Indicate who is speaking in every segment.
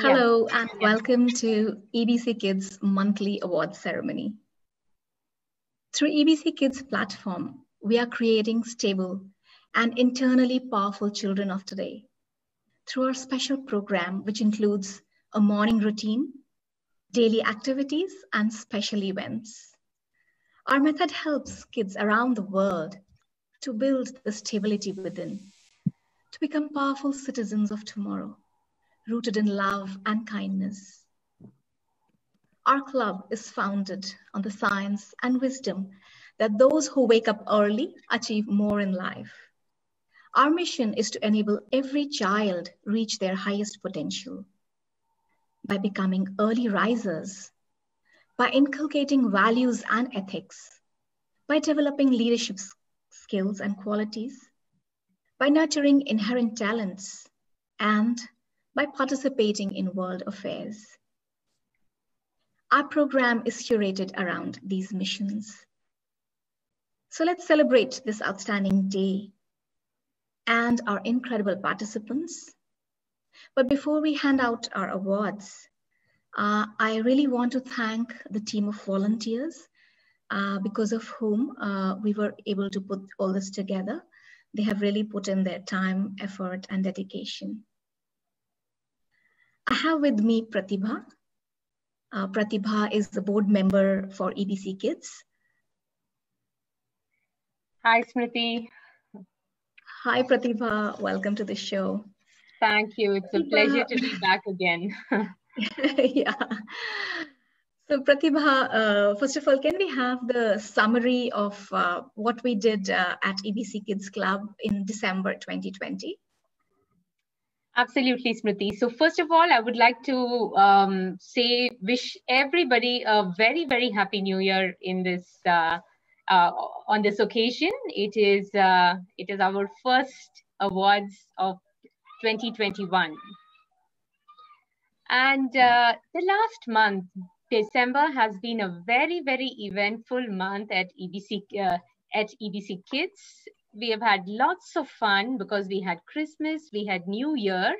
Speaker 1: Hello yeah. and welcome to EBC Kids monthly award ceremony. Through EBC Kids platform, we are creating stable and internally powerful children of today through our special program, which includes a morning routine, daily activities, and special events. Our method helps kids around the world to build the stability within, to become powerful citizens of tomorrow rooted in love and kindness. Our club is founded on the science and wisdom that those who wake up early achieve more in life. Our mission is to enable every child reach their highest potential by becoming early risers, by inculcating values and ethics, by developing leadership skills and qualities, by nurturing inherent talents, and by participating in world affairs. Our program is curated around these missions. So let's celebrate this outstanding day and our incredible participants. But before we hand out our awards, uh, I really want to thank the team of volunteers uh, because of whom uh, we were able to put all this together. They have really put in their time, effort, and dedication. I have with me Pratibha. Uh, Pratibha is the board member for EBC Kids.
Speaker 2: Hi, Smriti.
Speaker 1: Hi, Pratibha. Welcome to the show.
Speaker 2: Thank you. It's a pleasure to be back again.
Speaker 1: yeah. So, Pratibha, uh, first of all, can we have the summary of uh, what we did uh, at EBC Kids Club in December 2020?
Speaker 2: Absolutely, Smriti. So first of all, I would like to um, say, wish everybody a very, very happy New Year in this uh, uh, on this occasion. It is uh, it is our first awards of 2021, and uh, the last month, December, has been a very, very eventful month at EBC uh, at EBC Kids we have had lots of fun because we had Christmas, we had New Year,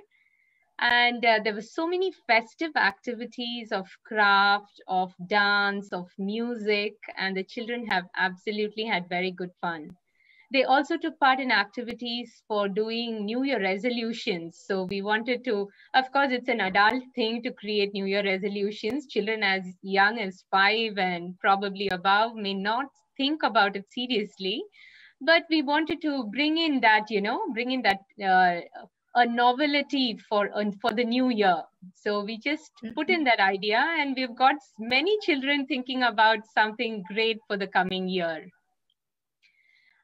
Speaker 2: and uh, there were so many festive activities of craft, of dance, of music, and the children have absolutely had very good fun. They also took part in activities for doing New Year resolutions. So we wanted to, of course, it's an adult thing to create New Year resolutions. Children as young as five and probably above may not think about it seriously but we wanted to bring in that you know bring in that uh, a novelty for uh, for the new year. So we just put in that idea and we've got many children thinking about something great for the coming year.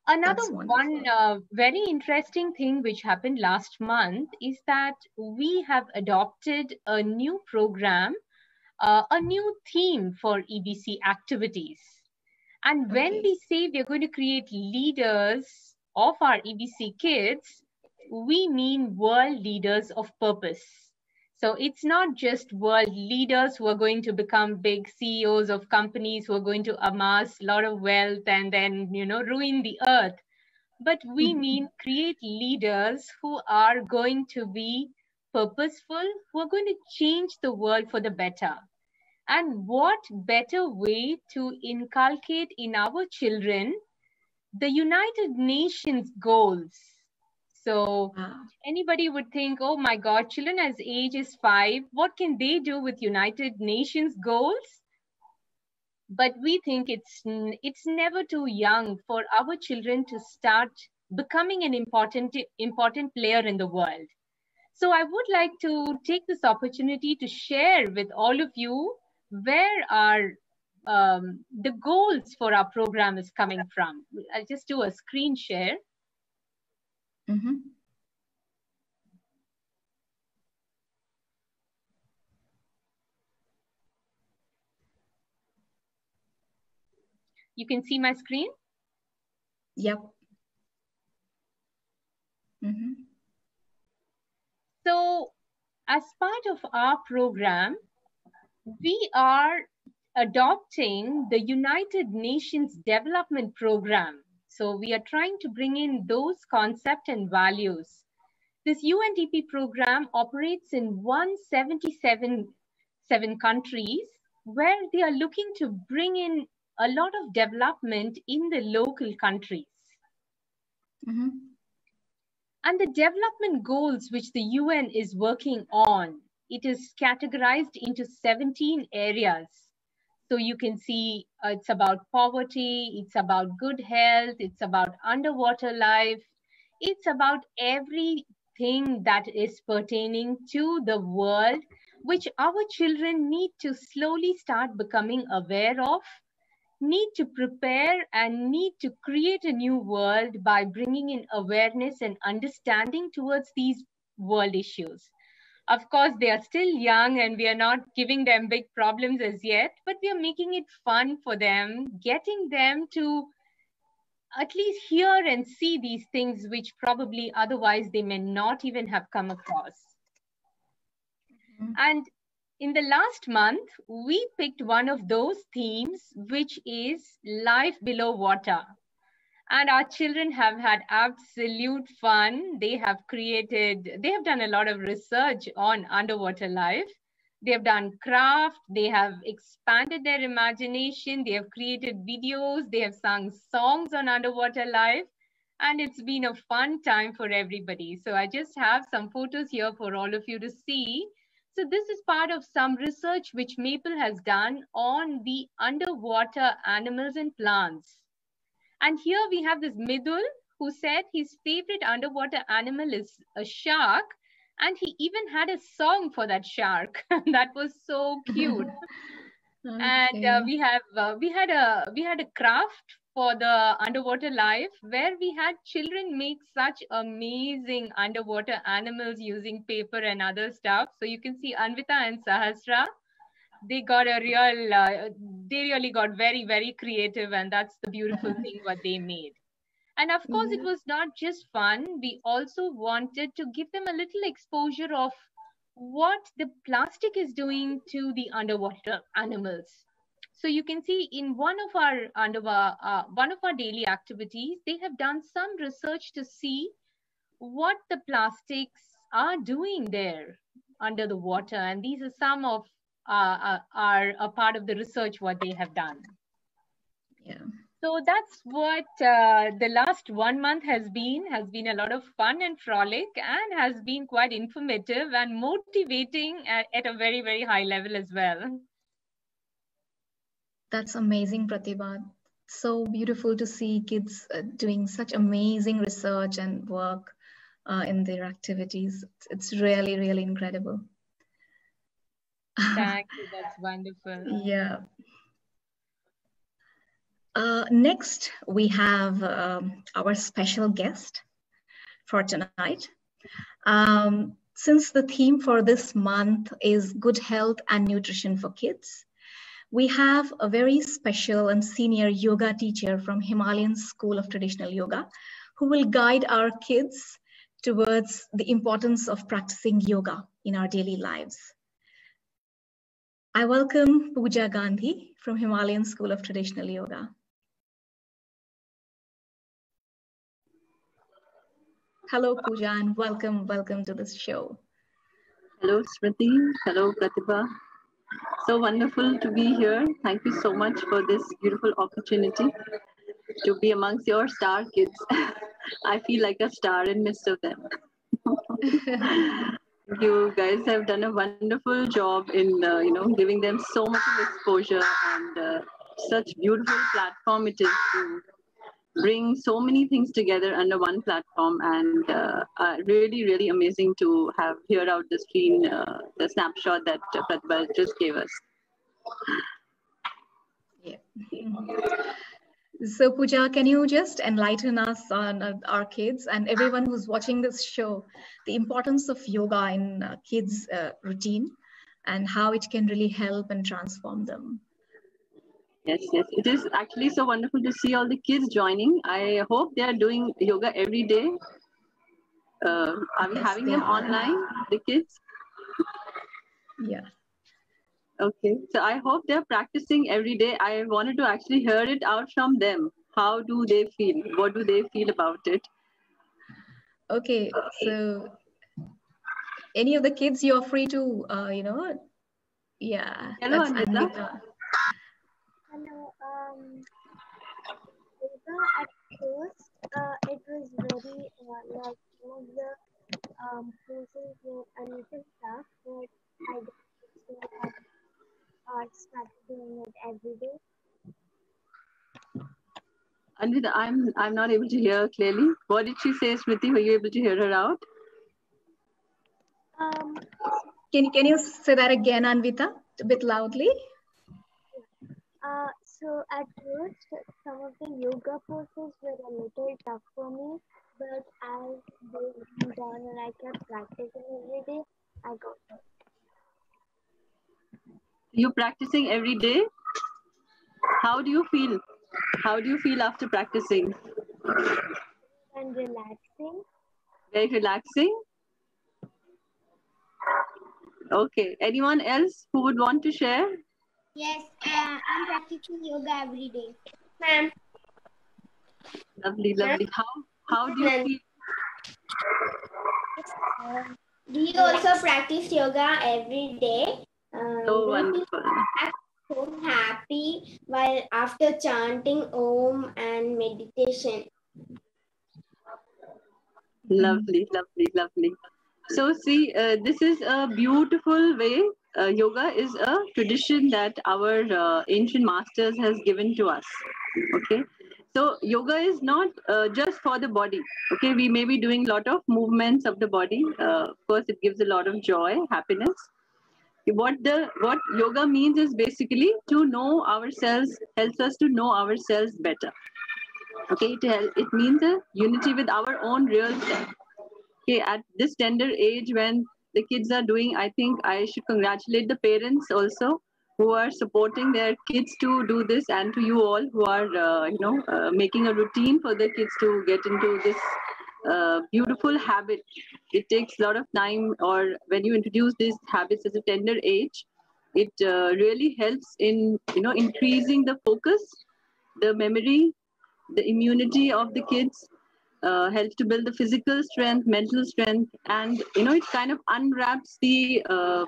Speaker 2: Another one uh, very interesting thing which happened last month is that we have adopted a new program uh, a new theme for ebc activities and when okay. we say we're going to create leaders of our EBC kids, we mean world leaders of purpose. So it's not just world leaders who are going to become big CEOs of companies who are going to amass a lot of wealth and then, you know, ruin the earth. But we mm-hmm. mean create leaders who are going to be purposeful, who are going to change the world for the better. And what better way to inculcate in our children the United Nations goals? So wow. anybody would think, oh my God, children as age is five, what can they do with United Nations goals? But we think it's it's never too young for our children to start becoming an important important player in the world. So I would like to take this opportunity to share with all of you where are um, the goals for our program is coming from. I'll just do a screen share. Mm -hmm. You can see my screen?
Speaker 1: Yep. Mm -hmm.
Speaker 2: So as part of our program, we are adopting the United Nations Development Program. So we are trying to bring in those concepts and values. This UNDP program operates in 177 seven countries where they are looking to bring in a lot of development in the local countries. Mm-hmm. And the development goals which the UN is working on, it is categorized into 17 areas. So you can see uh, it's about poverty, it's about good health, it's about underwater life, it's about everything that is pertaining to the world, which our children need to slowly start becoming aware of need to prepare and need to create a new world by bringing in awareness and understanding towards these world issues. Of course, they are still young and we are not giving them big problems as yet, but we are making it fun for them, getting them to at least hear and see these things which probably otherwise they may not even have come across. Mm-hmm. And in the last month, we picked one of those themes, which is life below water. And our children have had absolute fun. They have created, they have done a lot of research on underwater life. They have done craft, they have expanded their imagination, they have created videos, they have sung songs on underwater life and it's been a fun time for everybody. So I just have some photos here for all of you to see. So this is part of some research which Maple has done on the underwater animals and plants. And here we have this Midul who said his favorite underwater animal is a shark. And he even had a song for that shark. that was so cute. okay. And uh, we have uh, we had a we had a craft for the underwater life where we had children make such amazing underwater animals using paper and other stuff. So you can see Anvita and Sahasra, they got a real, uh, they really got very, very creative and that's the beautiful thing what they made. And of course, mm-hmm. it was not just fun. We also wanted to give them a little exposure of what the plastic is doing to the underwater animals so you can see in one of our under uh, one of our daily activities, they have done some research to see what the plastics are doing there under the water. And these are some of uh, uh, are a part of the research what they have done.
Speaker 1: Yeah.
Speaker 2: So that's what uh, the last one month has been, has been a lot of fun and frolic and has been quite informative and motivating at, at a very, very high level as well.
Speaker 1: That's amazing, Pratibha. So beautiful to see kids uh, doing such amazing research and work uh, in their activities. It's really, really incredible.
Speaker 2: Thank you. That's wonderful.
Speaker 1: yeah. Uh, next, we have um, our special guest for tonight. Um, since the theme for this month is good health and nutrition for kids, we have a very special and senior yoga teacher from Himalayan School of Traditional Yoga who will guide our kids towards the importance of practicing yoga in our daily lives. I welcome Pooja Gandhi from Himalayan School of Traditional Yoga. Hello, Pooja, and welcome, welcome to this show.
Speaker 3: Hello, Smriti. Hello, Pratibha. So wonderful to be here. Thank you so much for this beautiful opportunity to be amongst your star kids. I feel like a star in midst of them. you guys have done a wonderful job in uh, you know giving them so much of exposure and uh, such beautiful platform it is to bring so many things together under one platform and uh, uh, really, really amazing to have here out the screen, uh, the snapshot that uh, Pratibha just gave us.
Speaker 1: Yeah. So Pooja, can you just enlighten us on uh, our kids and everyone who's watching this show, the importance of yoga in uh, kids' uh, routine and how it can really help and transform them?
Speaker 3: Yes, yes. It is actually so wonderful to see all the kids joining. I hope they are doing yoga every day. Uh, are we yes, having them are. online, the kids?
Speaker 1: Yeah.
Speaker 3: Okay. So I hope they're practicing every day. I wanted to actually hear it out from them. How do they feel? What do they feel about it?
Speaker 1: Okay. So any of the kids, you're free to, uh, you know, yeah.
Speaker 3: Hello,
Speaker 1: that's
Speaker 3: Anvita.
Speaker 1: Anvita.
Speaker 4: Hello. Um, yoga at first, uh, it was very uh, like all the um poses were a little tough, but I still have uh, started doing it every day.
Speaker 3: Anvita, I'm I'm not able to hear clearly. What did she say, Smriti? Were you able to hear her out?
Speaker 4: Um,
Speaker 1: Can, can you say that again, Anvita, a bit loudly?
Speaker 4: uh, so at first, some of the yoga poses were a little tough for me, but as they went on and I kept practicing every day, I got it.
Speaker 3: You practicing every day? How do you feel? How do you feel after practicing?
Speaker 4: And relaxing.
Speaker 3: Very relaxing. Okay. Anyone else who would want to share?
Speaker 4: Yes, uh, I'm practicing yoga every day. Ma'am.
Speaker 3: Lovely, lovely. How how do you feel?
Speaker 4: Do you also practice yoga every day? Uh,
Speaker 3: So wonderful.
Speaker 4: so happy while after chanting Om and meditation.
Speaker 3: Lovely, lovely, lovely. So, see, uh, this is a beautiful way. Uh, yoga is a tradition that our uh, ancient masters has given to us. Okay, so yoga is not uh, just for the body. Okay, we may be doing a lot of movements of the body. Uh, of course, it gives a lot of joy, happiness. What the what yoga means is basically to know ourselves, helps us to know ourselves better. Okay, it, hel- it means a unity with our own real self okay at this tender age when the kids are doing i think i should congratulate the parents also who are supporting their kids to do this and to you all who are uh, you know uh, making a routine for the kids to get into this uh, beautiful habit it takes a lot of time or when you introduce these habits at a tender age it uh, really helps in you know increasing the focus the memory the immunity of the kids uh, helps to build the physical strength, mental strength, and you know it kind of unwraps the uh,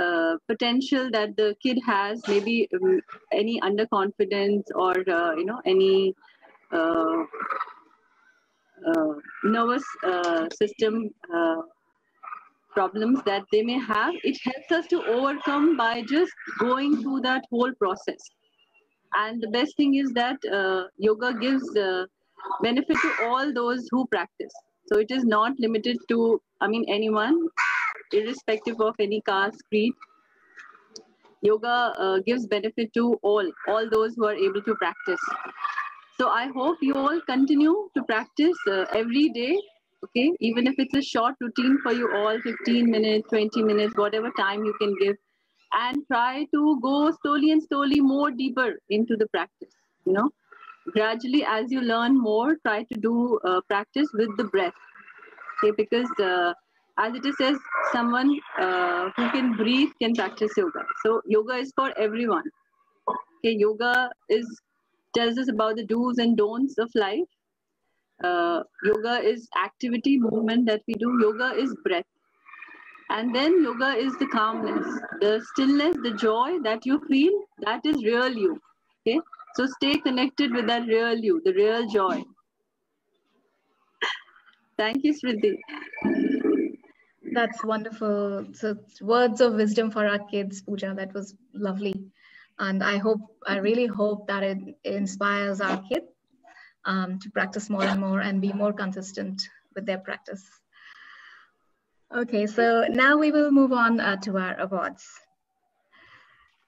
Speaker 3: uh, potential that the kid has. Maybe um, any underconfidence or uh, you know any uh, nervous uh, system uh, problems that they may have. It helps us to overcome by just going through that whole process. And the best thing is that uh, yoga gives uh, benefit to all those who practice. So it is not limited to, I mean, anyone, irrespective of any caste, creed. Yoga uh, gives benefit to all, all those who are able to practice. So I hope you all continue to practice uh, every day, okay? Even if it's a short routine for you all, 15 minutes, 20 minutes, whatever time you can give, and try to go slowly and slowly more deeper into the practice, you know? gradually as you learn more try to do uh, practice with the breath okay because uh, as it says someone uh, who can breathe can practice yoga so yoga is for everyone okay yoga is tells us about the do's and don'ts of life uh, yoga is activity movement that we do yoga is breath and then yoga is the calmness the stillness the joy that you feel that is real you okay so stay connected with that real you, the real joy. Thank you, Smriti.
Speaker 1: That's wonderful. So words of wisdom for our kids, Pooja. That was lovely. And I hope, I really hope that it inspires our kids um, to practice more and more and be more consistent with their practice. Okay, so now we will move on uh, to our awards.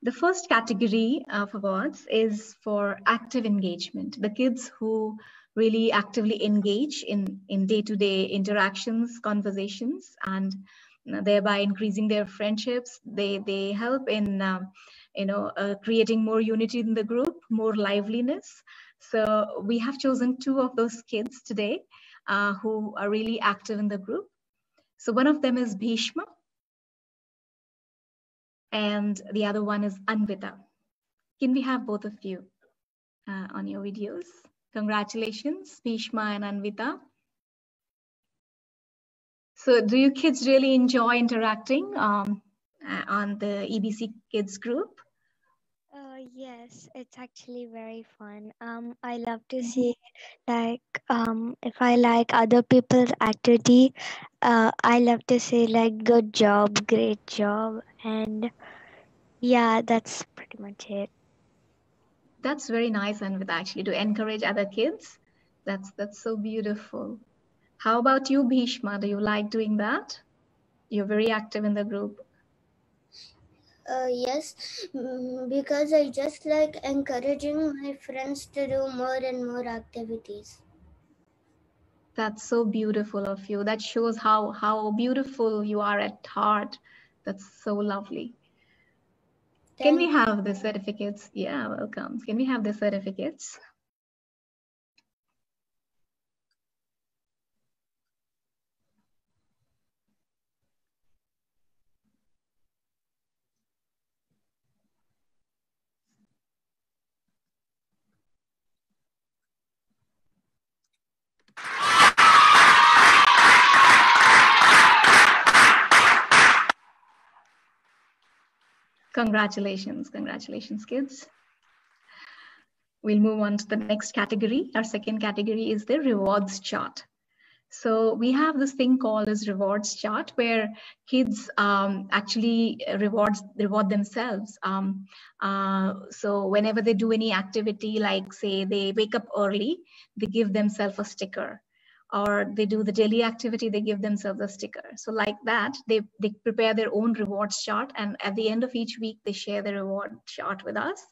Speaker 1: The first category of awards is for active engagement, the kids who really actively engage in, in day-to-day interactions, conversations, and thereby increasing their friendships. They, they help in um, you know, uh, creating more unity in the group, more liveliness. So we have chosen two of those kids today uh, who are really active in the group. So one of them is Bhishma, and the other one is Anvita. Can we have both of you uh, on your videos? Congratulations, Bhishma and Anvita. So do you kids really enjoy interacting um, on the EBC Kids group?
Speaker 4: Yes, it's actually very fun. Um, I love to see like um, if I like other people's activity, uh, I love to say like good job, great job, and yeah, that's pretty much it.
Speaker 1: That's very nice, and with actually to encourage other kids. That's that's so beautiful. How about you, Bhishma? Do you like doing that? You're very active in the group.
Speaker 5: Uh, yes, mm, because I just like encouraging my friends to do more and more activities.
Speaker 1: That's so beautiful of you. That shows how how beautiful you are at heart. That's so lovely. Thank Can we have the certificates? Yeah, welcome. Can we have the certificates? Congratulations, congratulations, kids. We'll move on to the next category. Our second category is the rewards chart. So we have this thing called as rewards chart where kids um, actually rewards reward themselves. Um, uh, so whenever they do any activity, like say they wake up early, they give themselves a sticker or they do the daily activity, they give themselves a sticker. So like that, they, they prepare their own rewards chart. And at the end of each week, they share the reward chart with us.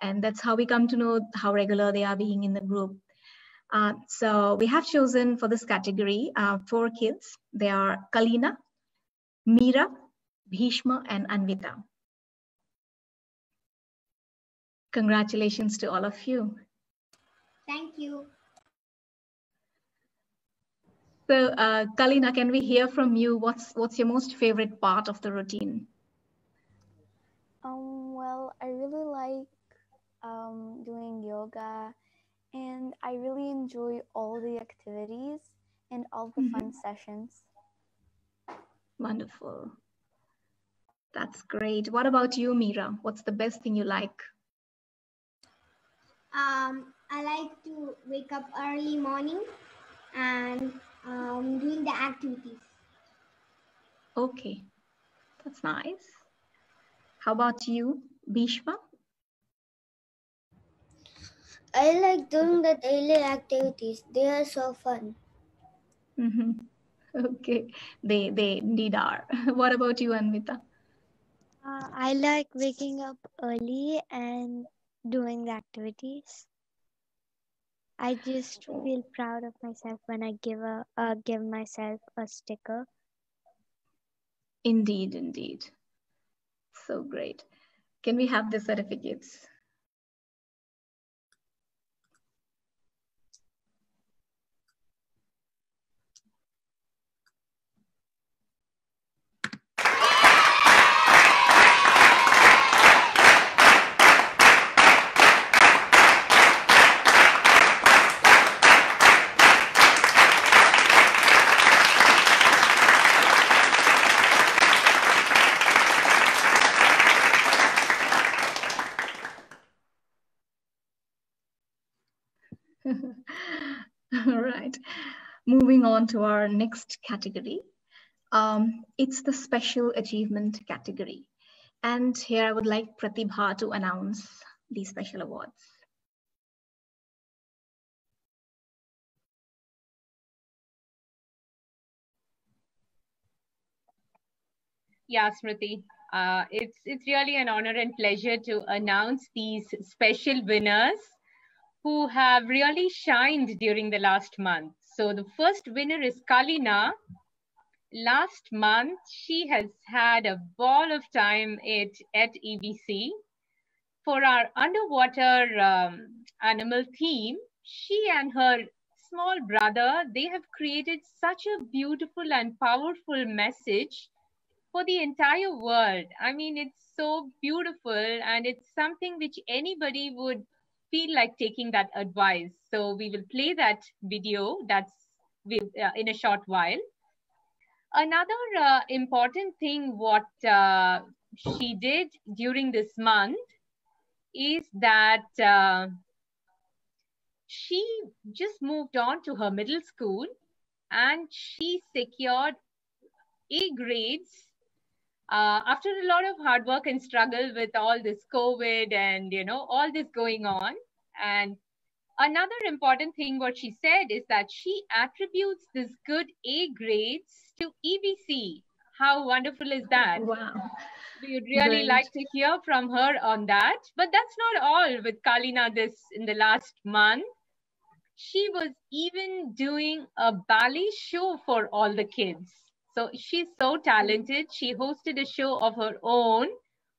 Speaker 1: And that's how we come to know how regular they are being in the group. Uh, so we have chosen for this category uh, four kids. They are Kalina, Meera, Bhishma, and Anvita. Congratulations to all of you.
Speaker 5: Thank you.
Speaker 1: So, uh, Kalina, can we hear from you? What's what's your most favorite part of the routine?
Speaker 6: Um, well, I really like um, doing yoga, and I really enjoy all the activities and all the mm -hmm. fun sessions.
Speaker 1: Wonderful. That's great. What about you, Mira? What's the best thing you like?
Speaker 7: Um, I like to wake up early morning and um, doing the activities.
Speaker 1: Okay, that's nice. How about you, Bhishma?
Speaker 5: I like doing the daily activities. They are so fun.
Speaker 1: Mm -hmm. Okay, they they indeed are. what about you, Anvita?
Speaker 4: Uh, I like waking up early and doing the activities. I just feel proud of myself when I give a uh, give myself a sticker.
Speaker 1: Indeed, indeed. So great. Can we have the certificates? All right. Moving on to our next category. Um, it's the special achievement category. And here I would like Pratibha to announce these special awards.
Speaker 2: Yeah, Smriti. Uh, it's it's really an honor and pleasure to announce these special winners who have really shined during the last month. So the first winner is Kalina. Last month, she has had a ball of time at, at EBC. For our underwater um, animal theme, she and her small brother, they have created such a beautiful and powerful message for the entire world. I mean, it's so beautiful and it's something which anybody would feel like taking that advice. So we will play that video that's with, uh, in a short while. Another uh, important thing what uh, she did during this month is that uh, she just moved on to her middle school and she secured A grades uh, after a lot of hard work and struggle with all this COVID and you know all this going on. And another important thing what she said is that she attributes this good A grades to EBC. How wonderful is that?
Speaker 1: Wow.
Speaker 2: We would really
Speaker 1: Great.
Speaker 2: like to hear from her on that. But that's not all with Kalina this in the last month. She was even doing a ballet show for all the kids. So she's so talented. She hosted a show of her own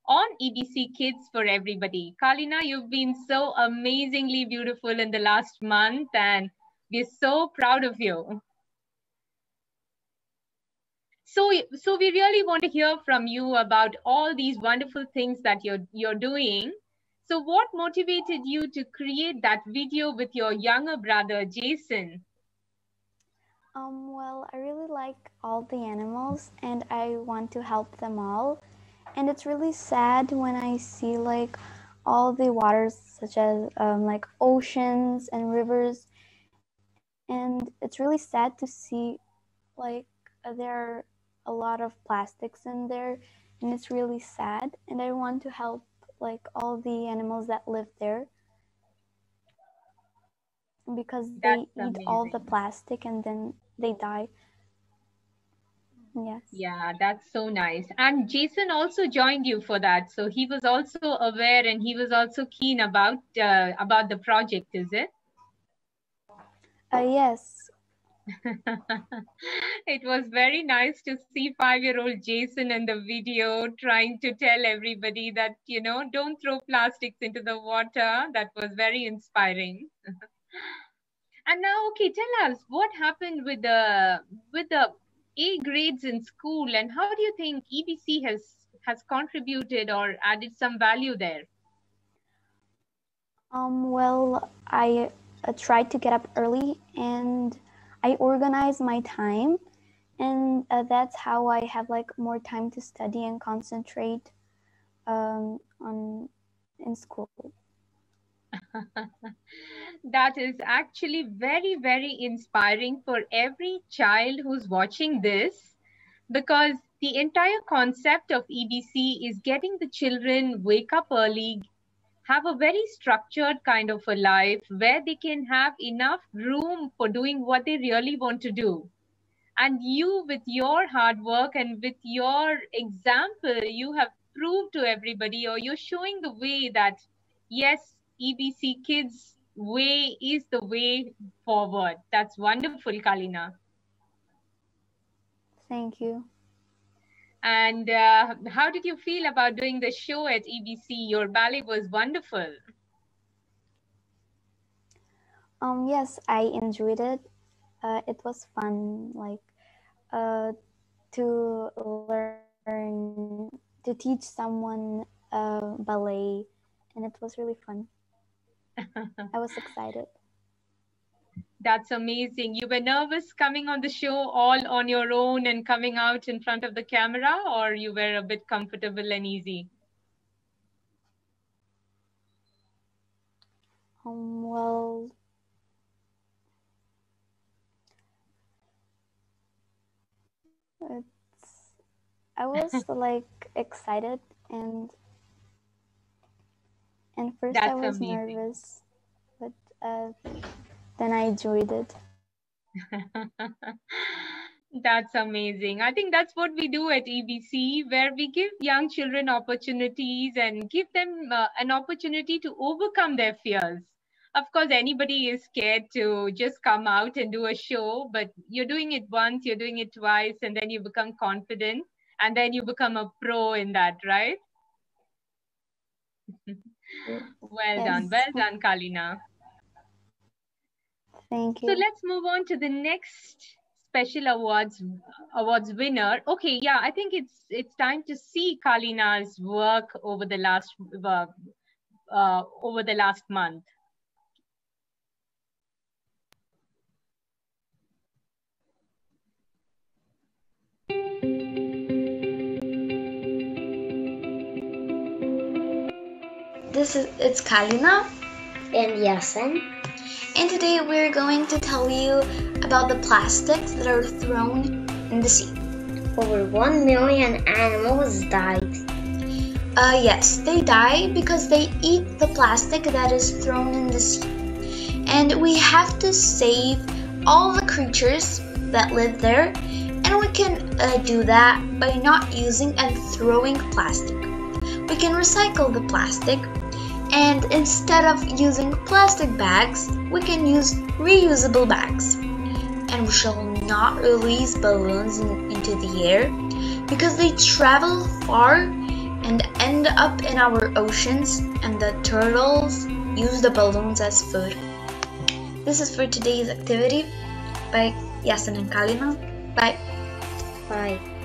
Speaker 2: on EBC Kids for everybody. Kalina, you've been so amazingly beautiful in the last month, and we're so proud of you. So, so we really want to hear from you about all these wonderful things that you're you're doing. So, what motivated you to create that video with your younger brother, Jason?
Speaker 6: Um, well, I really like all the animals and I want to help them all. And it's really sad when I see like all the waters, such as um, like oceans and rivers. And it's really sad to see like there are a lot of plastics in there and it's really sad. And I want to help like all the animals that live there because they
Speaker 2: That's
Speaker 6: eat all the plastic and then they die. Yes.
Speaker 2: Yeah, that's so nice. And Jason also joined you for that, so he was also aware and he was also keen about uh, about the project. Is it?
Speaker 6: Uh, yes.
Speaker 2: it was very nice to see five-year-old Jason in the video trying to tell everybody that you know don't throw plastics into the water. That was very inspiring. and now, okay, tell us what happened with the with the A grades in school, and how do you think EBC has has contributed or added some value there?
Speaker 6: Um, well, I uh, tried to get up early and I organize my time, and uh, that's how I have like more time to study and concentrate um, on in school.
Speaker 2: that is actually very, very inspiring for every child who's watching this because the entire concept of EBC is getting the children wake up early, have a very structured kind of a life where they can have enough room for doing what they really want to do. And you, with your hard work and with your example, you have proved to everybody or you're showing the way that yes, EBC Kids way is the way forward. That's wonderful, Kalina.
Speaker 6: Thank you.
Speaker 2: And uh, how did you feel about doing the show at EBC? Your ballet was wonderful.
Speaker 6: Um, yes, I enjoyed it. Uh, it was fun, like uh, to learn to teach someone uh, ballet, and it was really fun. I was excited.
Speaker 2: That's amazing. You were nervous coming on the show all on your own and coming out in front of the camera, or you were a bit comfortable and easy?
Speaker 6: Um, well, it's I was like excited and and first I was
Speaker 2: amazing.
Speaker 6: nervous, but uh, then I enjoyed it.
Speaker 2: That's amazing. I think that's what we do at EBC, where we give young children opportunities and give them uh, an opportunity to overcome their fears. Of course, anybody is scared to just come out and do a show, but you're doing it once, you're doing it twice, and then you become confident, and then you become a pro in that, right? well done, well done, Kalina.
Speaker 6: Thank you.
Speaker 2: So let's move on to the next special awards awards winner. Okay, yeah, I think it's it's time to see Kalina's work over the last uh, uh, over the last month.
Speaker 8: This is it's Kalina
Speaker 9: and Yasin.
Speaker 8: And today we're going to tell you about the plastics that are thrown in the sea.
Speaker 9: Over 1 million animals died.
Speaker 8: Uh, yes, they die because they eat the plastic that is thrown in the sea. And we have to save all the creatures that live there and we can uh, do that by not using and throwing plastic. We can recycle the plastic and instead of using plastic bags, we can use reusable bags. And we shall not release balloons in, into the air because they travel far and end up in our oceans and the turtles use the balloons as food. This is for today's activity by Yasin and Kalina. Bye.
Speaker 9: Bye.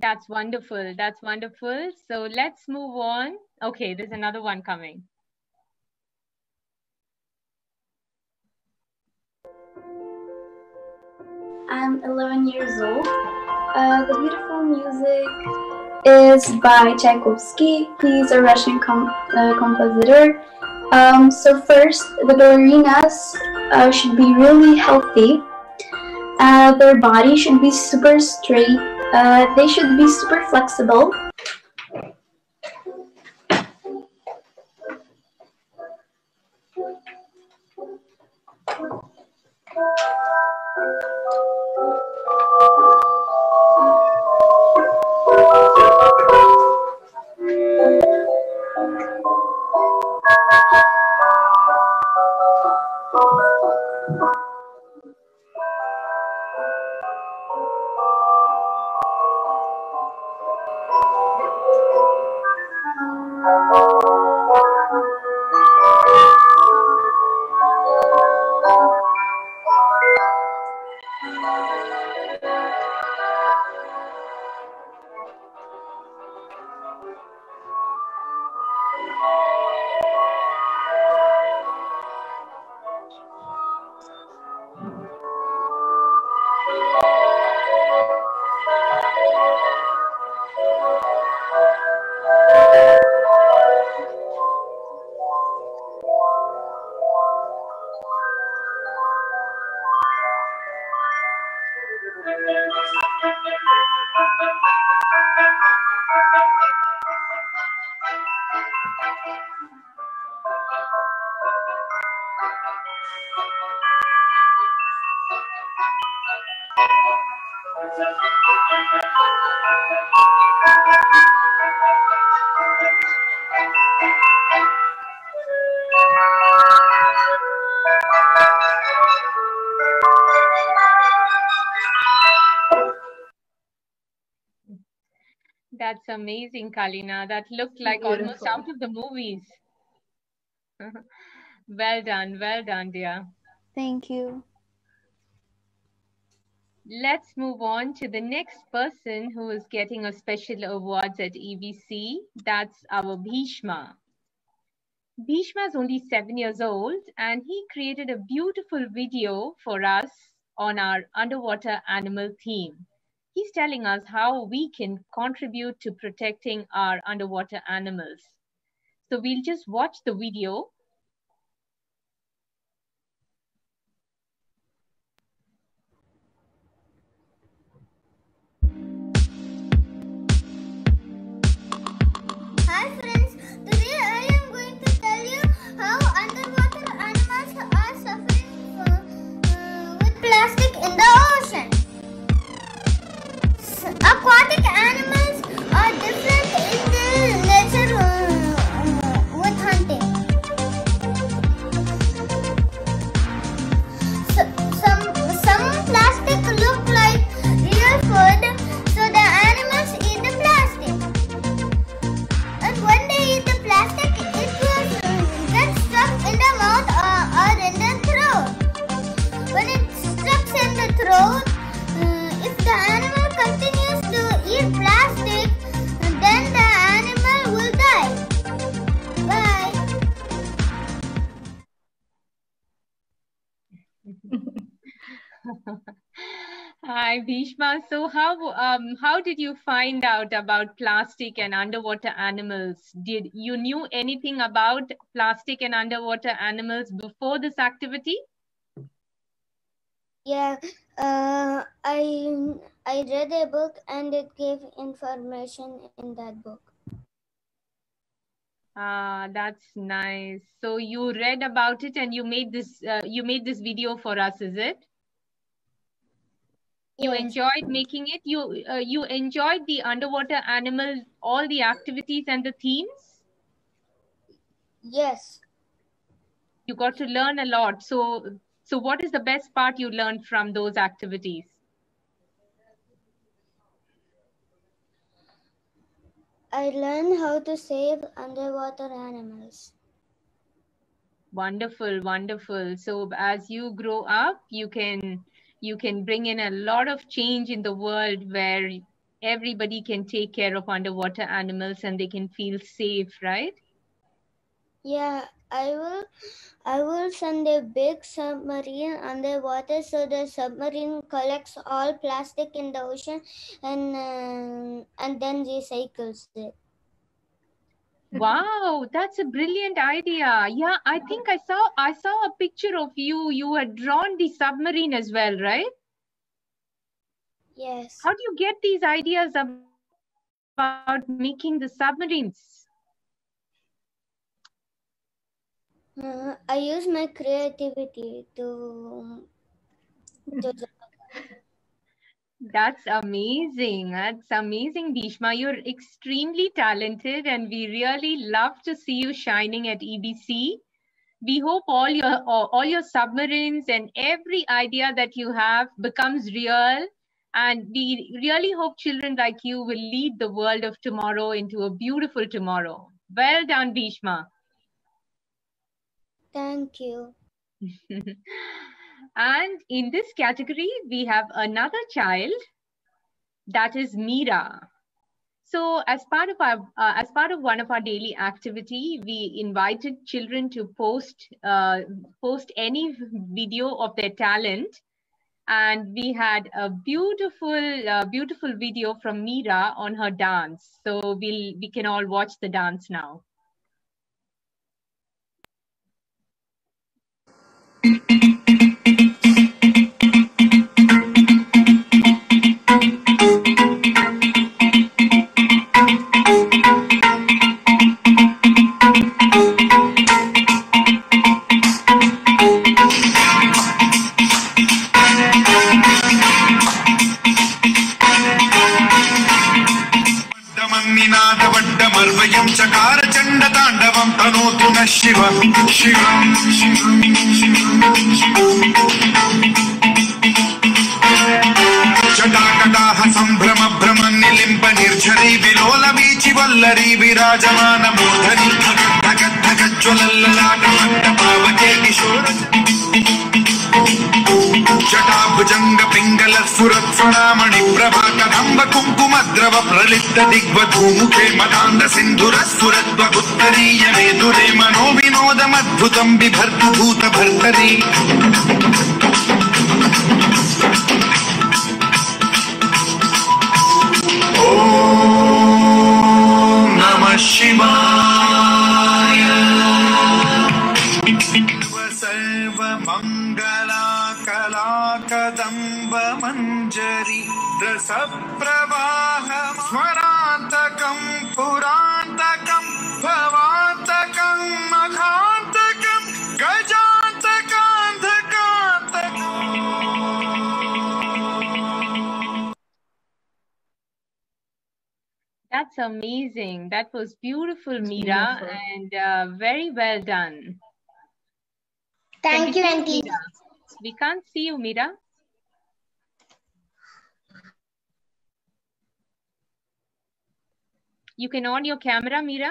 Speaker 2: That's wonderful. That's wonderful. So let's move on. Okay, there's another one coming.
Speaker 10: I'm 11 years old. Uh, the beautiful music is by Tchaikovsky. He's a Russian com uh, compositor. Um, so first, the ballerinas uh, should be really healthy. Uh, their body should be super straight. Uh, they should be super flexible.
Speaker 2: That's amazing, Kalina. That looked like Beautiful. almost out of the movies. well done, well done, dear.
Speaker 6: Thank you.
Speaker 2: Let's move on to the next person who is getting a special awards at EBC. That's our Bhishma. Bhishma is only seven years old and he created a beautiful video for us on our underwater animal theme. He's telling us how we can contribute to protecting our underwater animals. So we'll just watch the video
Speaker 5: uh, the animal
Speaker 2: Hi, Bhishma. So how um, how did you find out about plastic and underwater animals? Did you knew anything about plastic and underwater animals before this activity?
Speaker 5: Yeah, uh, I I read a book and it gave information in that book.
Speaker 2: Ah, that's nice. So you read about it and you made this uh, you made this video for us, is it? You enjoyed making it. You uh, you enjoyed the underwater animals, all the activities and the themes.
Speaker 5: Yes.
Speaker 2: You got to learn a lot. So so what is the best part you learned from those activities?
Speaker 5: I learned how to save underwater animals.
Speaker 2: Wonderful, wonderful. So as you grow up, you can you can bring in a lot of change in the world where everybody can take care of underwater animals and they can feel safe, right?
Speaker 5: Yeah, I will I will send a big submarine underwater so the submarine collects all plastic in the ocean and uh, and then recycles it.
Speaker 2: Wow, that's a brilliant idea. Yeah, I think I saw I saw a picture of you. You had drawn the submarine as well, right?
Speaker 5: Yes.
Speaker 2: How do you get these ideas about making the submarines?
Speaker 5: Uh, I use my creativity to to
Speaker 2: That's amazing. That's amazing, Bhishma. You're extremely talented, and we really love to see you shining at EBC. We hope all your all your submarines and every idea that you have becomes real. And we really hope children like you will lead the world of tomorrow into a beautiful tomorrow. Well done, Bhishma.
Speaker 5: Thank you.
Speaker 2: and in this category, we have another child that is Mira. So, as part of our uh, as part of one of our daily activity, we invited children to post uh, post any video of their talent, and we had a beautiful uh, beautiful video from Mira on her dance. So we'll we can all watch the dance now.
Speaker 11: चण्डताण्डवं तनोतु नः शिव शिवम् जटाकटाः भ्रम निलिम्ब निर्झरी, विलोल वीचि वल्लरी, विराजमान मूर्धनि धगद्धगज्ज्वलल्ललाट पावके किशोर। जटाभुजङ्ग पिङ्गल सुरत्सणामणि प्रभा कदम्ब कुङ्कुमद्रव प्रलिप्त दिग्वधूमुखे मदान्ध सिन्धुरस्फुरद्वगुत्तरीय मेदुरे मनो विनोदमद्भुतं बिभर्तु भूत भर्तरी ॐ नमः शिवाय रसप्रवाह स्वरान्तकं पुरान्तकं भवान्तकं मघान्तकं गजान्तकान्धकान्तकम्
Speaker 2: That's amazing. That was beautiful, Meera,
Speaker 1: beautiful.
Speaker 2: and uh, very well done.
Speaker 7: Thank you,
Speaker 2: Can we
Speaker 7: Auntie.
Speaker 2: see Meera? We can't see you, Meera. You can on your camera, Mira.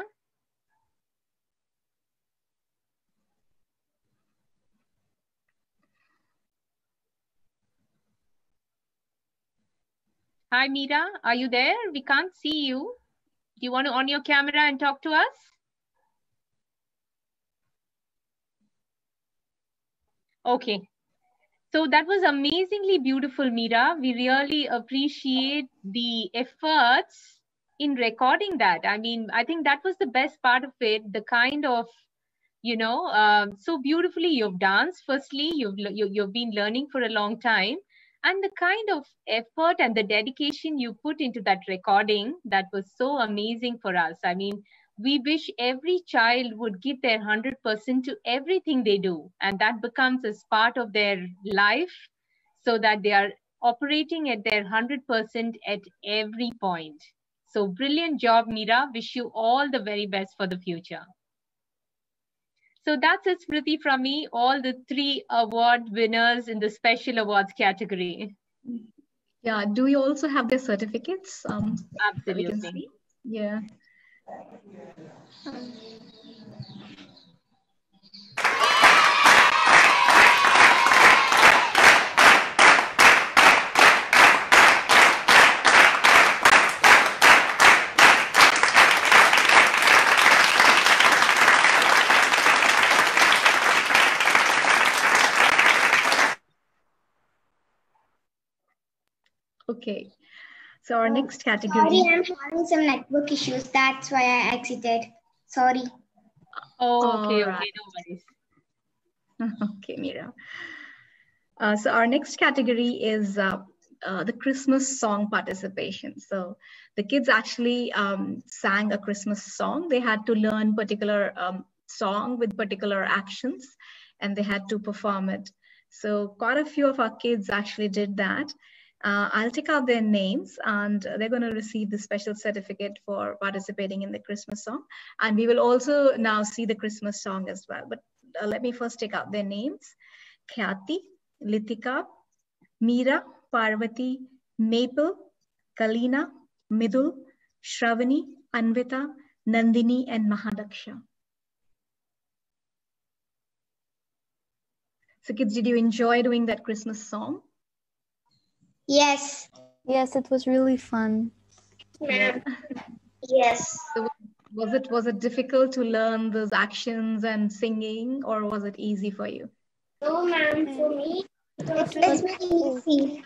Speaker 2: Hi, Mira, Are you there? We can't see you. Do you want to on your camera and talk to us? Okay. So that was amazingly beautiful, Mira. We really appreciate the efforts in recording that. I mean, I think that was the best part of it. The kind of, you know, uh, so beautifully you've danced. Firstly, you've you, you've been learning for a long time, and the kind of effort and the dedication you put into that recording that was so amazing for us. I mean, we wish every child would give their 100% to everything they do and that becomes as part of their life so that they are operating at their 100% at every point so brilliant job mira wish you all the very best for the future. So that's it smriti from me. All the three award winners in the special awards category.
Speaker 1: Yeah do you also have their certificates? Um
Speaker 2: absolutely.
Speaker 1: yeah Okay. So our next category.
Speaker 7: Sorry, I'm having some network issues. That's why I exited. Sorry.
Speaker 2: Oh, okay,
Speaker 1: All
Speaker 2: okay, no worries.
Speaker 1: okay, Mira. Uh, so our next category is uh, uh, the Christmas song participation. So the kids actually um, sang a Christmas song. They had to learn particular um, song with particular actions, and they had to perform it. So quite a few of our kids actually did that. Uh, I'll take out their names and they're going to receive the special certificate for participating in the Christmas song. And we will also now see the Christmas song as well. But uh, let me first take out their names. Khyati, Litika, Meera, Parvati, Maple, Kalina, Midul, Shravani, Anvita, Nandini, and Mahadaksha. So kids, did you enjoy doing that Christmas song?
Speaker 7: Yes.
Speaker 6: Yes, it was really fun.
Speaker 7: Ma'am. Yes.
Speaker 1: Was it was it difficult to learn those actions and singing, or was it easy for you?
Speaker 7: No, ma'am. For me, it was very easy.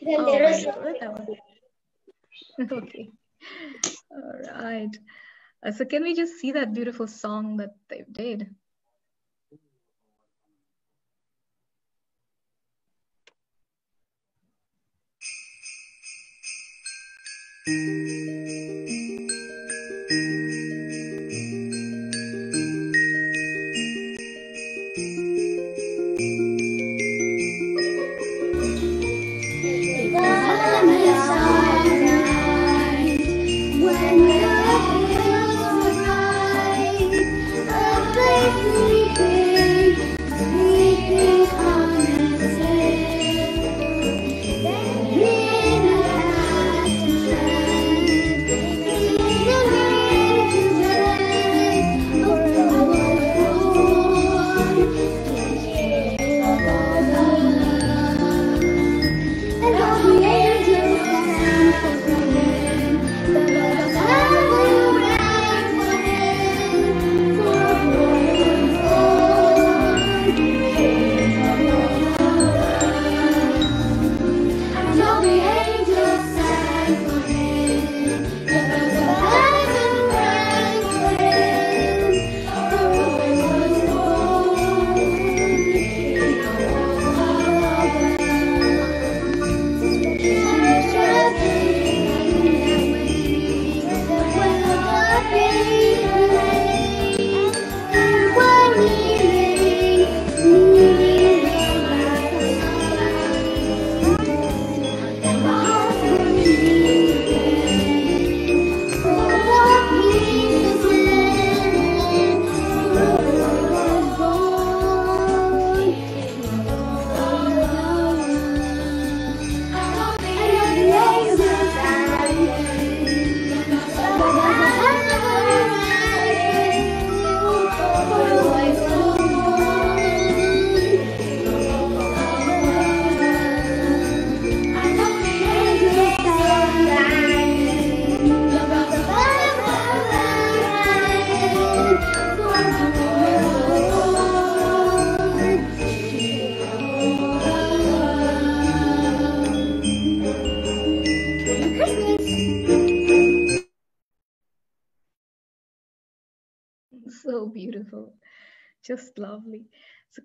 Speaker 7: Then
Speaker 1: Oh,
Speaker 7: there
Speaker 1: very
Speaker 7: is
Speaker 1: good. That was- okay. All right. Uh, so can we just see that beautiful song that they did?
Speaker 12: When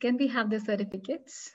Speaker 1: can we have the certificates?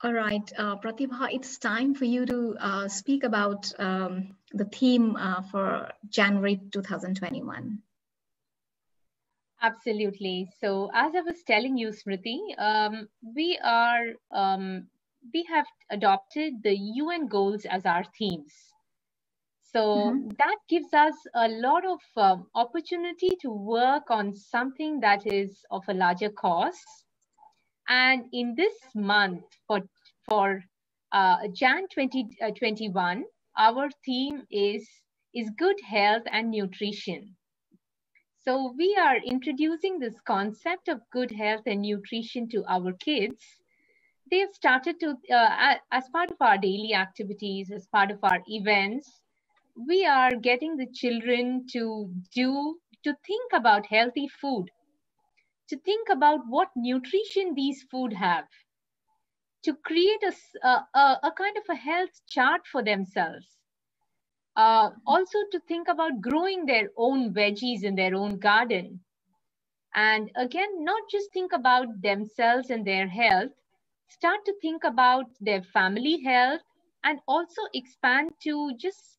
Speaker 1: All right, uh, Pratibha, it's time for you to uh, speak about um, the theme uh, for January 2021.
Speaker 2: Absolutely. So, as I was telling you, Smriti, um, we are um, we have adopted the UN goals as our themes. So mm-hmm. that gives us a lot of um, opportunity to work on something that is of a larger cause and in this month for, for uh, Jan 2021, uh, our theme is, is good health and nutrition. So we are introducing this concept of good health and nutrition to our kids. They have started to, uh, as part of our daily activities, as part of our events, we are getting the children to do, to think about healthy food to think about what nutrition these food have, to create a, a, a kind of a health chart for themselves. Uh, also to think about growing their own veggies in their own garden. And again, not just think about themselves and their health, start to think about their family health and also expand to just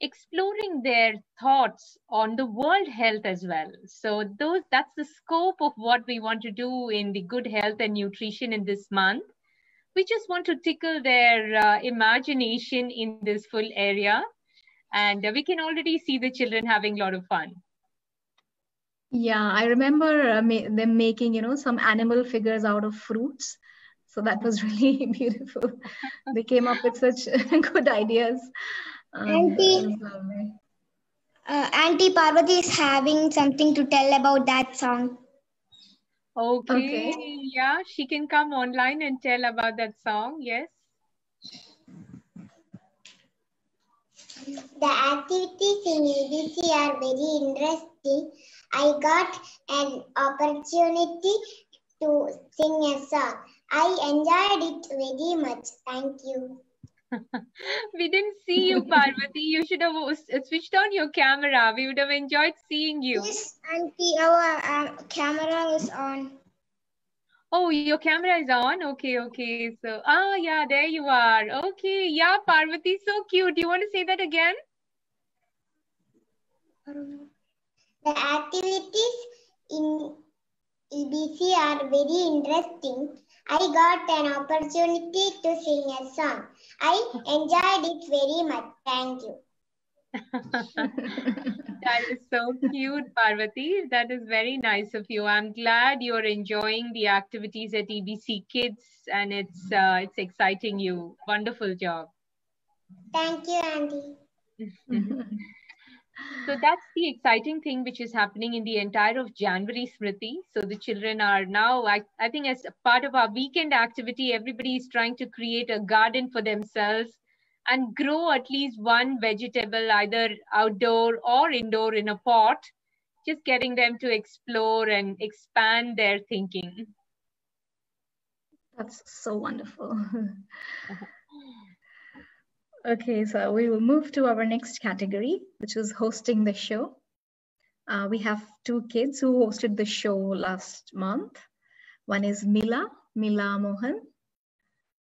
Speaker 2: exploring their thoughts on the world health as well. So those that's the scope of what we want to do in the good health and nutrition in this month. We just want to tickle their uh, imagination in this full area. And uh, we can already see the children having a lot of fun.
Speaker 1: Yeah i remember uh, ma- them making you know some animal figures out of fruits. So that was really beautiful. They came up with such good ideas
Speaker 7: Auntie, uh, Auntie Parvati is having something to tell about that song.
Speaker 2: Okay. okay. Yeah, she can come online and tell about that song. Yes.
Speaker 7: The activities in EBC are very interesting. I got an opportunity to sing a song. I enjoyed it very much. Thank you.
Speaker 2: we didn't see you, Parvati. You should have switched on your camera. We would have enjoyed seeing you.
Speaker 7: Yes, Auntie, our uh, camera is on.
Speaker 2: Oh, your camera is on? Okay, okay. So, ah, yeah, there you are. Okay, yeah, Parvati, so cute. Do you want to say that again?
Speaker 7: The activities in EBC are very interesting. I got an opportunity to sing a song. I enjoyed it very much. Thank you.
Speaker 2: that is so cute, Parvati. That is very nice of you. I'm glad you're enjoying the activities at EBC Kids and it's uh, it's exciting you. Wonderful job.
Speaker 7: Thank you, Auntie.
Speaker 2: so that's the exciting thing which is happening in the entire of January, Smriti. So the children are now, I, I think as part of our weekend activity, everybody is trying to create a garden for themselves and grow at least one vegetable, either outdoor or indoor in a pot, just getting them to explore and expand their thinking.
Speaker 1: That's so wonderful. Okay, so we will move to our next category, which is hosting the show. Uh, we have two kids who hosted the show last month. One is Mila, Mila Mohan.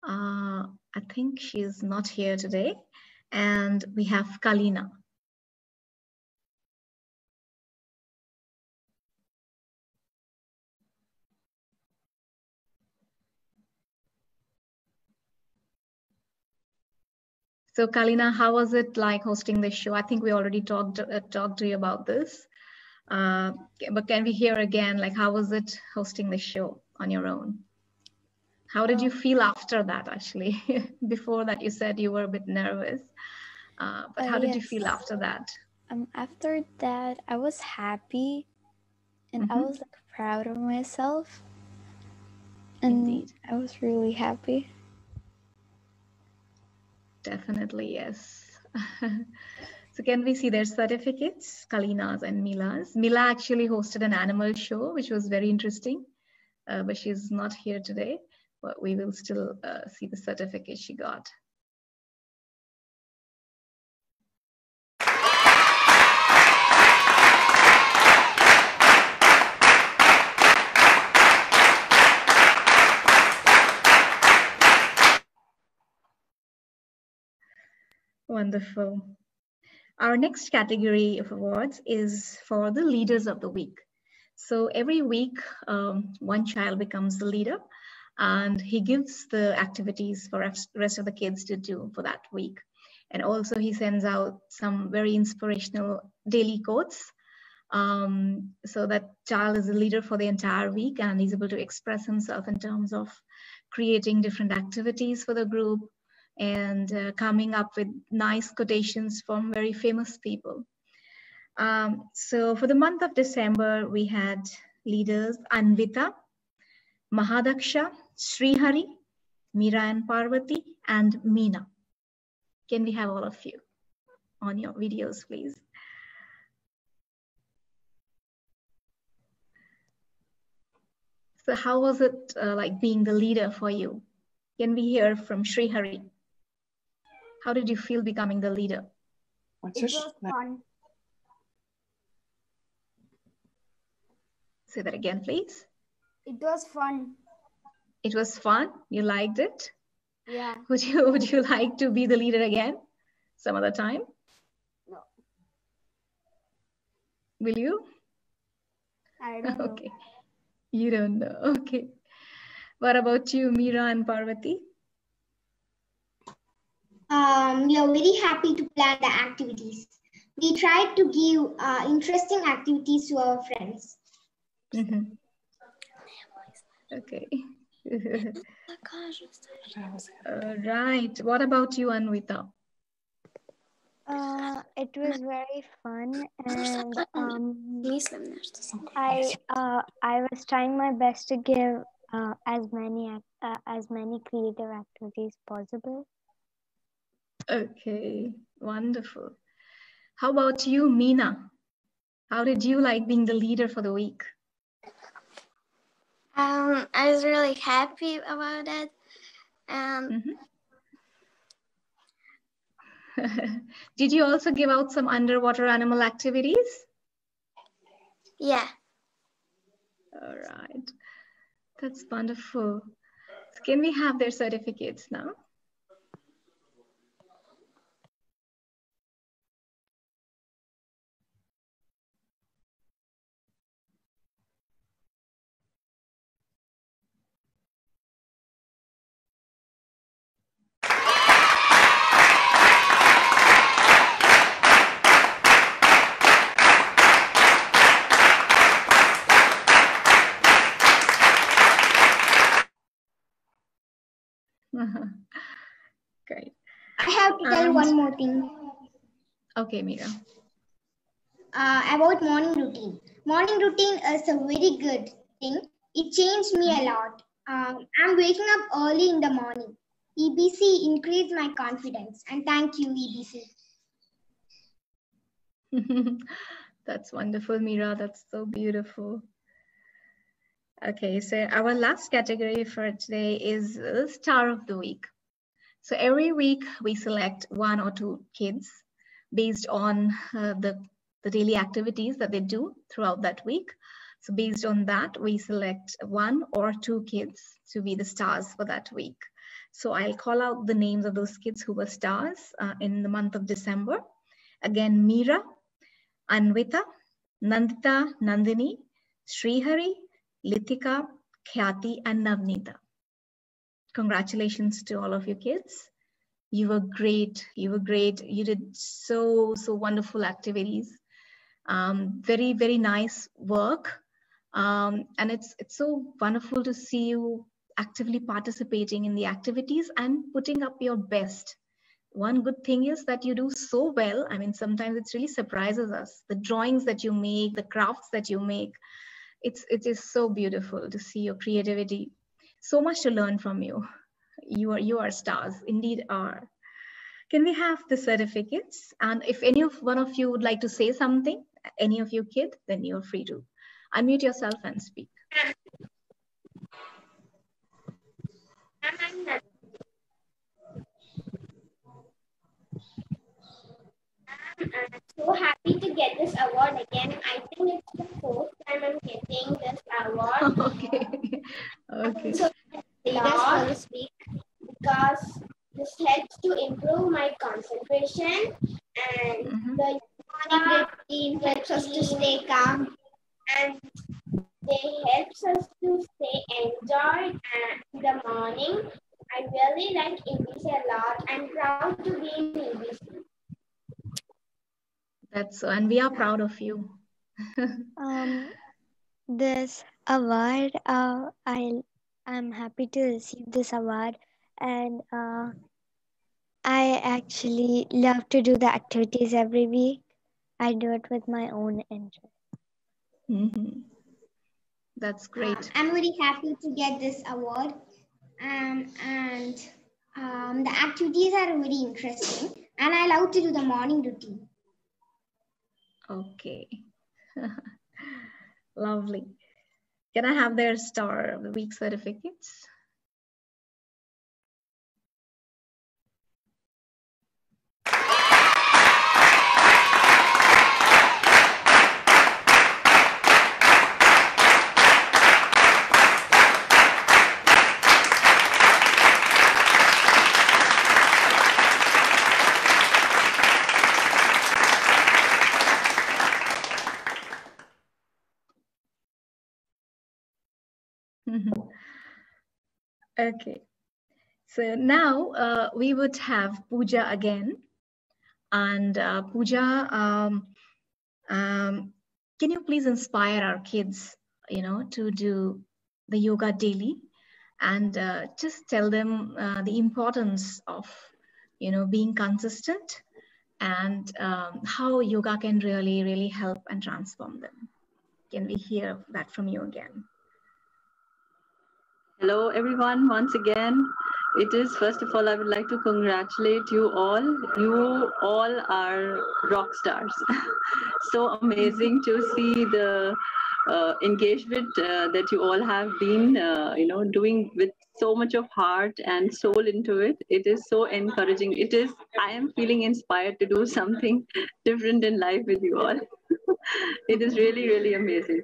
Speaker 1: Uh, I think she's not here today. And we have Kalina. So Kalina, how was it like hosting the show? I think we already talked uh, talked to you about this, uh, but can we hear again? Like, how was it hosting the show on your own? How did you feel after that, actually? Before that, you said you were a bit nervous. Uh, but
Speaker 6: Uh,
Speaker 1: how did you feel after that?
Speaker 6: Um, after that, I was happy, and I
Speaker 1: Mhm.
Speaker 6: was like proud of myself, and
Speaker 1: Indeed.
Speaker 6: I was really happy.
Speaker 1: Definitely, yes. so can we see their certificates, Kalina's and Mila's? Mila actually hosted an animal show, which was very interesting, uh, but she's not here today. But we will still uh, see the certificate she got. Wonderful. Our next category of awards is for the leaders of the week. So every week, um, one child becomes the leader and he gives the activities for rest of the kids to do for that week. And also he sends out some very inspirational daily quotes. Um, so that child is a leader for the entire week and he's able to express himself in terms of creating different activities for the group, and uh, coming up with nice quotations from very famous people. Um, so for the month of December, we had leaders Anvita, Mahadaksha, Srihari, Meera and Parvati, and Meena. Can we have all of you on your videos, please? So how was it uh, like being the leader for you? Can we hear from Srihari? How did you feel becoming the leader?
Speaker 12: It was fun.
Speaker 1: Say that again, please.
Speaker 12: It was fun.
Speaker 1: It was fun. You liked it.
Speaker 12: Yeah.
Speaker 1: Would you Would you like to be the leader again, some other time?
Speaker 12: No.
Speaker 1: Will you?
Speaker 12: I don't know.
Speaker 1: Okay. You don't know. Okay. What about you, Meera and Parvati?
Speaker 7: Um, we are very happy to plan the activities. We try to give uh, interesting activities to our friends.
Speaker 1: Mhm. Okay. All right. What about you, Anvita?
Speaker 5: Uh, it was very fun, and um, I uh, I was trying my best to give uh, as many uh, as many creative activities possible.
Speaker 1: Okay, wonderful. How about you, Mina? How did you like being the leader for the week?
Speaker 13: Um, I was really happy about it. Um,
Speaker 1: Did you also give out some underwater animal activities?
Speaker 13: yeah.
Speaker 1: All right. That's wonderful. Can we have their certificates now? Great.
Speaker 7: I have to tell
Speaker 1: And-
Speaker 7: one more thing
Speaker 1: Okay, Mira.
Speaker 7: uh, about morning routine. Morning routine is a very good thing. It changed me a lot. Um, I'm waking up early in the morning. EBC increased my confidence, and thank you, EBC.
Speaker 1: That's wonderful, Mira. That's so beautiful. Okay, so our last category for today is Star of the Week. So every week we select one or two kids based on uh, the, the daily activities that they do throughout that week. So based on that, we select one or two kids to be the stars for that week. So I'll call out the names of those kids who were stars uh, in the month of December. Again, Meera, Anvita, Nandita, Nandini, Srihari, Litika, Khyati, and Navneeta. Congratulations to all of your kids. You were great. You were great. You did so, so wonderful activities. Um, very, very nice work. Um, and it's it's so wonderful to see you actively participating in the activities and putting up your best. One good thing is that you do so well. I mean, sometimes it really surprises us. The drawings that you make, the crafts that you make, it's it is so beautiful to see your creativity. So much to learn from you. You are you are stars, indeed are. Can we have the certificates? And if any of one of you would like to say something, any of you kid, then you're free to unmute yourself and speak.
Speaker 4: I'm so happy to get this award again. I think it's the fourth time I'm getting this award.
Speaker 1: okay. Okay.
Speaker 4: So leaders for this week because this helps to improve my concentration and mm-hmm. the morning routine helps us to stay calm and they helps us to stay enjoyed in the morning. I really like EBC a lot. I'm proud to be in EBC.
Speaker 1: That's so, and we are proud of you.
Speaker 14: um, this award, uh, I I'm happy to receive this award, and uh, I actually love to do the activities every week. I do it with my own interest.
Speaker 1: Mm-hmm. That's great.
Speaker 7: Uh, I'm really happy to get this award, um, and um, the activities are very interesting, and I love to do the morning routine.
Speaker 1: Okay. Lovely. Can I have their star of the week certificates? Okay. So now uh, we would have Puja again. And uh, Puja, um, um, can you please inspire our kids, you know, to do the yoga daily and uh, just tell them uh, the importance of, you know, being consistent and um, how yoga can really, really help and transform them. Can we hear that from you again?
Speaker 3: Hello, everyone, once again. It is, first of all, I would like to congratulate you all. You all are rock stars. so amazing to see the uh, engagement uh, that you all have been, uh, you know, doing with so much of heart and soul into it. It is so encouraging. It is, I am feeling inspired to do something different in life with you all. it is really, really amazing.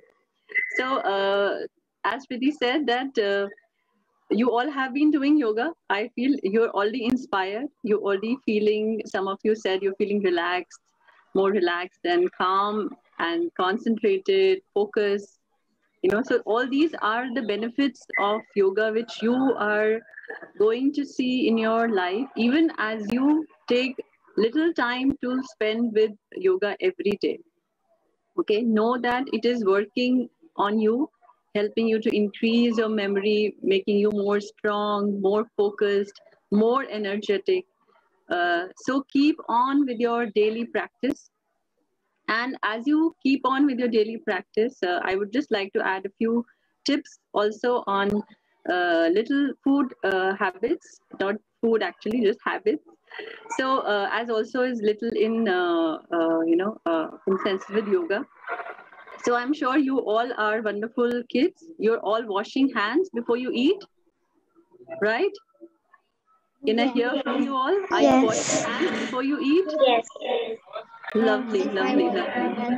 Speaker 3: So, uh, as Priti said, that uh, you all have been doing yoga. I feel you're already inspired. You're already feeling, some of you said you're feeling relaxed, more relaxed and calm and concentrated, focused. You know, so all these are the benefits of yoga which you are going to see in your life, even as you take little time to spend with yoga every day. Okay, know that it is working on you helping you to increase your memory, making you more strong, more focused, more energetic. Uh, so keep on with your daily practice. And as you keep on with your daily practice, uh, I would just like to add a few tips also on uh, little food uh, habits, not food actually, just habits. So uh, as also is little in, uh, you know, in sense with yoga. So I'm sure you all are wonderful kids. You're all washing hands before you eat, right? Can I hear from you all? Are
Speaker 14: yes.
Speaker 3: you washing hands before you eat?
Speaker 4: Yes.
Speaker 3: Lovely, lovely, lovely.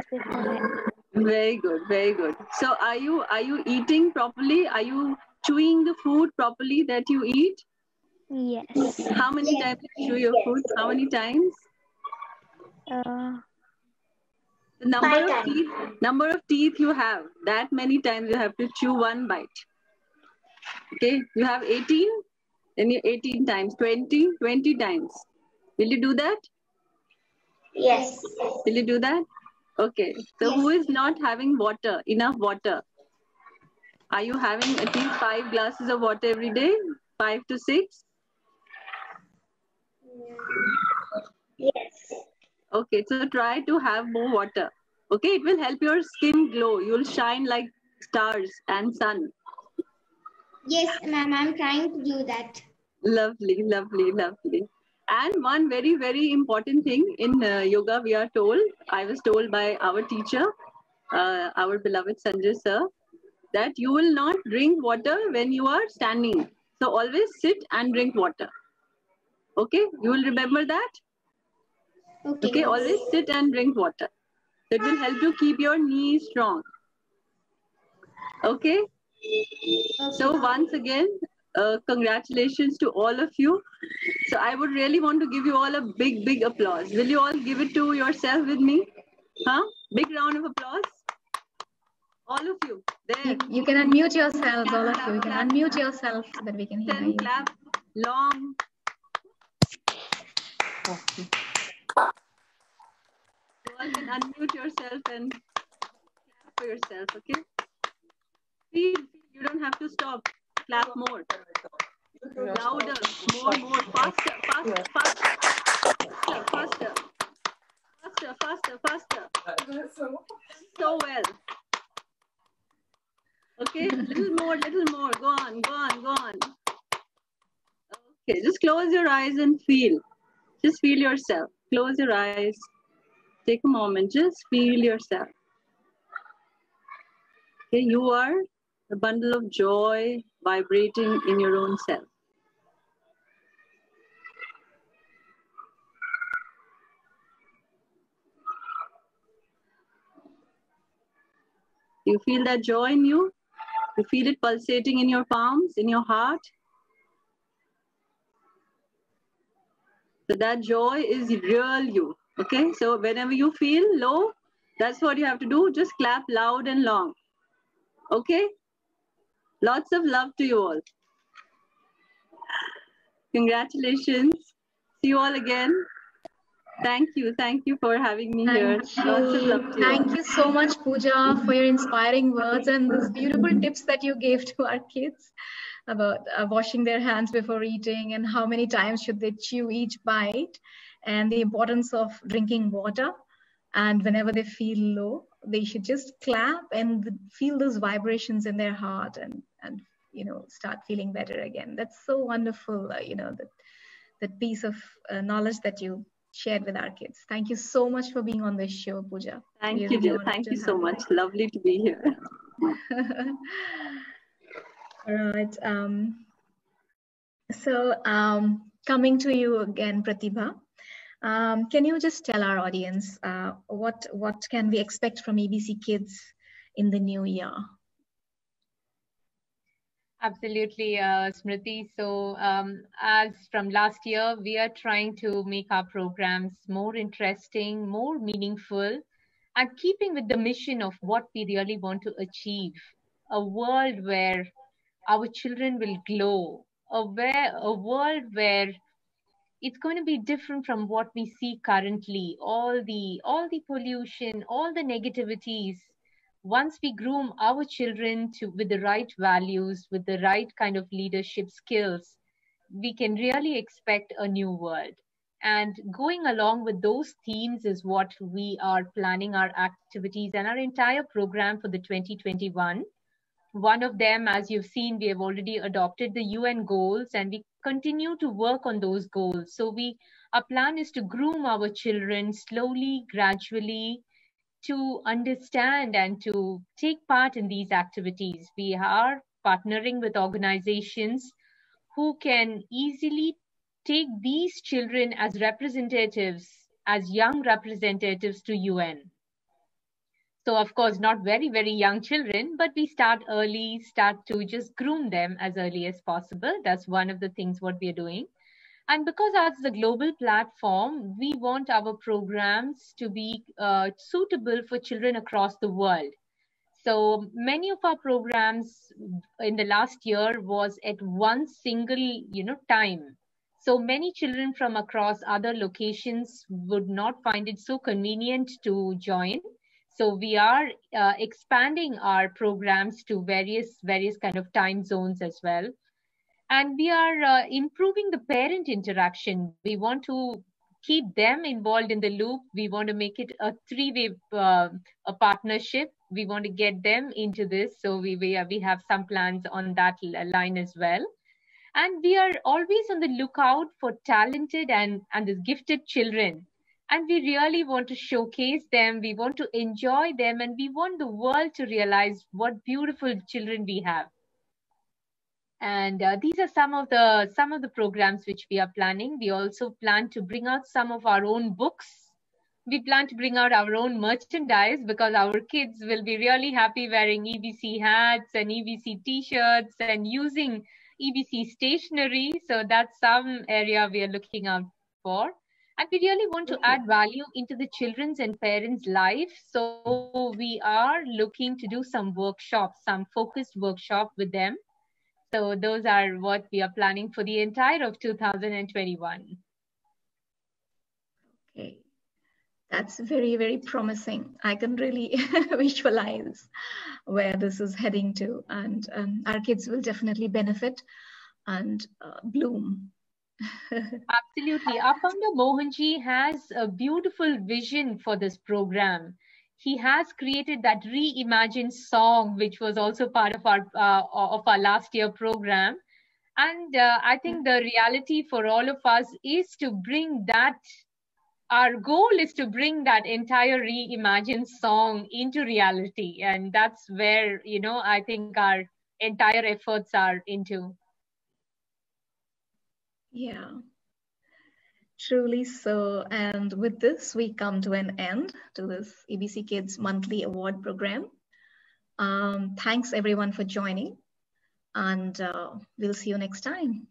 Speaker 3: Very good, very good. So are you are you eating properly? Are you chewing the food properly that you eat?
Speaker 14: Yes.
Speaker 3: How many
Speaker 14: yes.
Speaker 3: times you chew your food? How many times?
Speaker 14: Uh,
Speaker 3: the number of teeth number of teeth you have that many times you have to chew one bite okay you have 18 then you 18 times 20 20 times will you do that
Speaker 4: yes
Speaker 3: will you do that okay so
Speaker 4: yes.
Speaker 3: who is not having water enough water Are you having at least five glasses of water every day? Five to six?
Speaker 7: Yes.
Speaker 3: Okay, so try to have more water. Okay, it will help your skin glow. You'll shine like stars and sun.
Speaker 7: Yes, ma'am, I'm trying to do that.
Speaker 3: Lovely, lovely, lovely. And one very, very important thing in uh, yoga, we are told, I was told by our teacher, uh, our beloved Sanjay sir, that you will not drink water when you are standing. So always sit and drink water. Okay, you will remember that?
Speaker 7: Okay.
Speaker 3: Okay, always sit and drink water. That will help you keep your knees strong. Okay? So once again, uh, congratulations to all of you. So I would really want to give you all a big, big applause. Will you all give it to yourself with me? Huh? Big round of applause. All of you. There.
Speaker 1: You, you can unmute yourselves, all of you. You can unmute yourself so that we can hear you.
Speaker 3: clap long. You all can unmute yourself and clap for yourself, okay? Feel, you don't have to stop. Clap more. Louder, more, more, faster, faster, faster, faster, faster, faster, faster. So well. Okay, little more, little more. Go on, go on, go on. Okay, just close your eyes and feel. Just feel yourself. Close your eyes. Take a moment. Just feel yourself. Okay, you are a bundle of joy vibrating in your own self. You feel that joy in you? You feel it pulsating in your palms, in your heart? So that joy is real you. Okay, so whenever you feel low, that's what you have to do. Just clap loud and long. Okay? Lots of love to you all. Congratulations. See you all again. Thank you. Thank you for having me here.
Speaker 1: Thank
Speaker 3: Lots of
Speaker 1: you.
Speaker 3: love to you.
Speaker 1: Thank you so much, Pooja, for your inspiring words and those beautiful tips that you gave to our kids about uh, washing their hands before eating and how many times should they chew each bite and the importance of drinking water. And whenever they feel low, they should just clap and feel those vibrations in their heart and, and you know, start feeling better again. That's so wonderful, uh, you know, that, that piece of uh, knowledge that you shared with our kids. Thank you so much for being on this show, puja
Speaker 3: Thank
Speaker 1: We
Speaker 3: you,
Speaker 1: really
Speaker 3: Thank you so much. Lovely to be here.
Speaker 1: All right. Um, so um, coming to you again, Pratibha, um, can you just tell our audience uh, what what can we expect from EBC Kids in the new year?
Speaker 2: Absolutely, uh, Smriti. So, um, as from last year, we are trying to make our programs more interesting, more meaningful, and keeping with the mission of what we really want to achieve a world where our children will glow, a, where, a world where it's going to be different from what we see currently. All the all the pollution all the negativities. Once we groom our children to with the right values with the right kind of leadership skills we can really expect a new world. And going along with those themes is what we are planning our activities and our entire program for the 2021 one of them as you've seen we have already adopted the un goals and we continue to work on those goals so we our plan is to groom our children slowly gradually to understand and to take part in these activities. We are partnering with organizations who can easily take these children as representatives, as young representatives to UN. So, of course, not very, very young children, but we start early, start to just groom them as early as possible. That's one of the things what we are doing. And because as a global platform, we want our programs to be uh, suitable for children across the world. So many of our programs in the last year was at one single, you know, time. So many children from across other locations would not find it so convenient to join. So we are uh, expanding our programs to various various kind of time zones as well, and we are uh, improving the parent interaction. We want to keep them involved in the loop. We want to make it a three-way uh, a partnership. We want to get them into this. So we we, we have some plans on that line as well. And we are always on the lookout for talented and, and gifted children. And we really want to showcase them. We want to enjoy them. And we want the world to realize what beautiful children we have and uh, these are some of the some of the programs which we are planning we also plan to bring out some of our own books we plan to bring out our own merchandise because our kids will be really happy wearing ebc hats and ebc t-shirts and using ebc stationery so that's some area we are looking out for and we really want to add value into the children's and parents life so we are looking to do some workshops some focused workshop with them so those are what we are planning for the entire of 2021.
Speaker 1: Okay. That's very, very promising. I can really visualize where this is heading to, and um, our kids will definitely benefit and uh, bloom.
Speaker 2: Absolutely. Our founder Mohanji has a beautiful vision for this program he has created that reimagined song, which was also part of our uh, of our last year program. And uh, I think the reality for all of us is to bring that. Our goal is to bring that entire reimagined song into reality, and that's where you know I think our entire efforts are into.
Speaker 1: Yeah. Truly so. And with this, we come to an end to this EBC Kids monthly award program. Um, thanks everyone for joining and uh, we'll see you next time.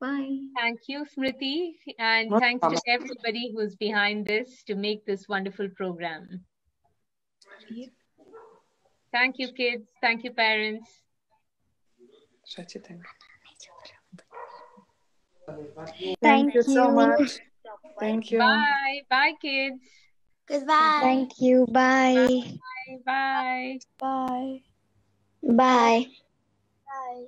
Speaker 1: Bye.
Speaker 2: Thank you, Smriti. And thanks to everybody who's behind this to make this wonderful program. Yeah. Thank you, kids. Thank you, parents.
Speaker 14: Thank, Thank you so much.
Speaker 15: Thank you.
Speaker 2: Bye. Bye, kids.
Speaker 13: Goodbye.
Speaker 14: Thank you. Bye. Bye.
Speaker 2: Bye. Bye.
Speaker 15: Bye.
Speaker 14: Bye.